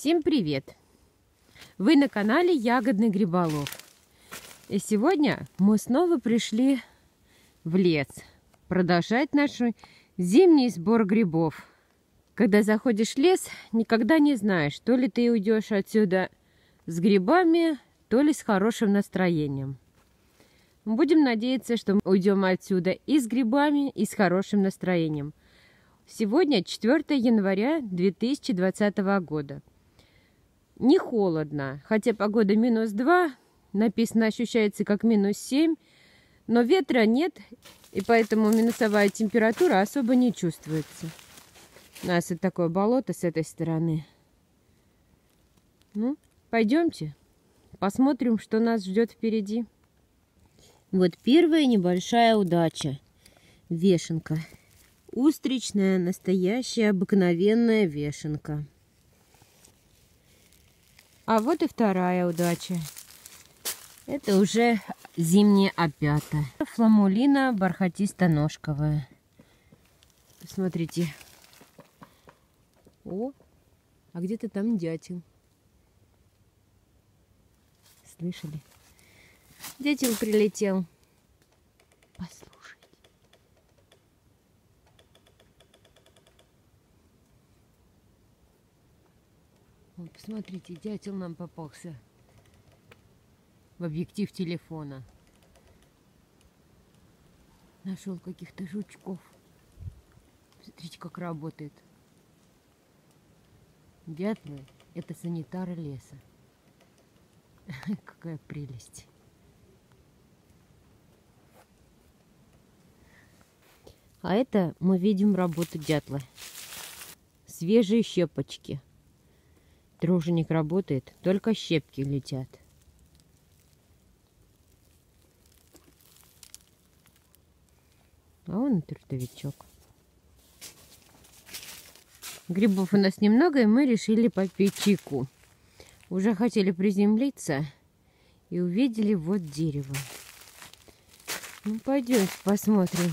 Всем привет! Вы на канале Ягодный Гриболов. И сегодня мы снова пришли в лес продолжать наш зимний сбор грибов. Когда заходишь в лес, никогда не знаешь, то ли ты уйдешь отсюда с грибами, то ли с хорошим настроением. Будем надеяться, что мы уйдем отсюда и с грибами, и с хорошим настроением. Сегодня 4 января 2020 года. Не холодно, хотя погода минус 2, написано ощущается как минус 7, но ветра нет, и поэтому минусовая температура особо не чувствуется. У нас вот такое болото с этой стороны. Ну, пойдемте, посмотрим, что нас ждет впереди. Вот первая небольшая удача. Вешенка. Устричная, настоящая, обыкновенная вешенка. А вот и вторая удача. Это уже зимняя опята. Фламулина бархатисто-ножковая. Посмотрите. О, а где-то там дятел. Слышали? Дятел прилетел. Послушайте. Вот, посмотрите, дятел нам попался в объектив телефона. Нашел каких-то жучков. Смотрите, как работает. Дятлы – это санитары леса. Какая прелесть. А это мы видим работу дятла. Свежие щепочки. Труженик работает, только щепки летят. А он трудовичок. Грибов у нас немного, и мы решили попить чайку. Уже хотели приземлиться и увидели вот дерево. Ну, пойдемте посмотрим,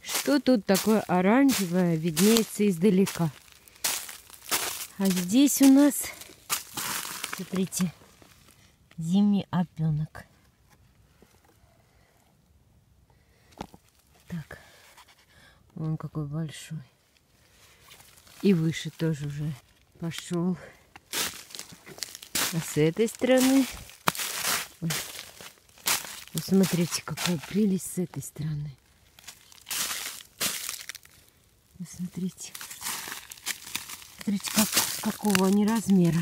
что тут такое оранжевое виднеется издалека. А здесь у нас, смотрите, зимний опенок. Так, он какой большой. И выше тоже уже пошел. А с этой стороны... Посмотрите, какая прелесть с этой стороны. Посмотрите. Смотрите, как, какого они размера.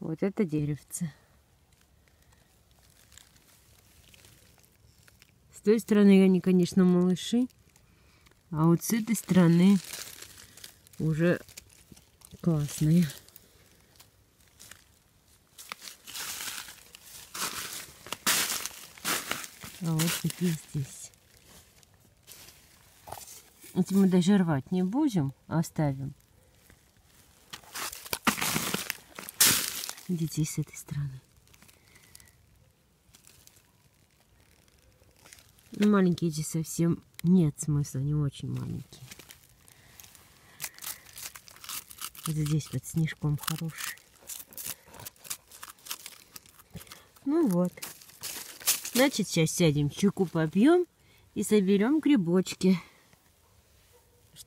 Вот это деревце. С той стороны они, конечно, малыши. А вот с этой стороны уже классные. А вот такие здесь. Эти мы даже рвать не будем, а оставим. Идите с этой стороны. Ну, маленькие здесь совсем нет смысла, не очень маленькие. Вот здесь вот снежком хороший. Ну вот. Значит, сейчас сядем, чайку попьем и соберем грибочки.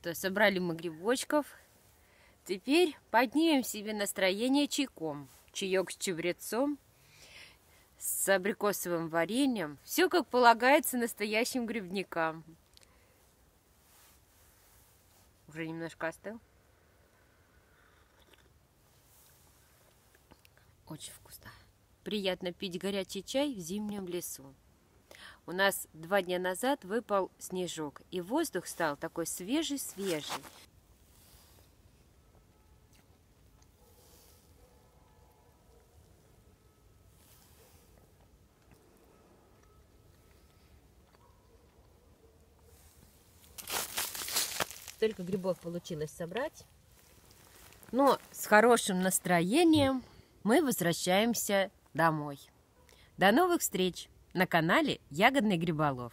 Что, собрали мы грибочков. Теперь поднимем себе настроение чайком. Чаек с чебрецом, с абрикосовым вареньем. Все как полагается настоящим грибникам. Уже немножко остыл. Очень вкусно. Приятно пить горячий чай в зимнем лесу. У нас два дня назад выпал снежок, и воздух стал такой свежий-свежий. Столько грибов получилось собрать. Но с хорошим настроением мы возвращаемся домой. До новых встреч на канале Ягодный Гриболов.